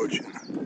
очень.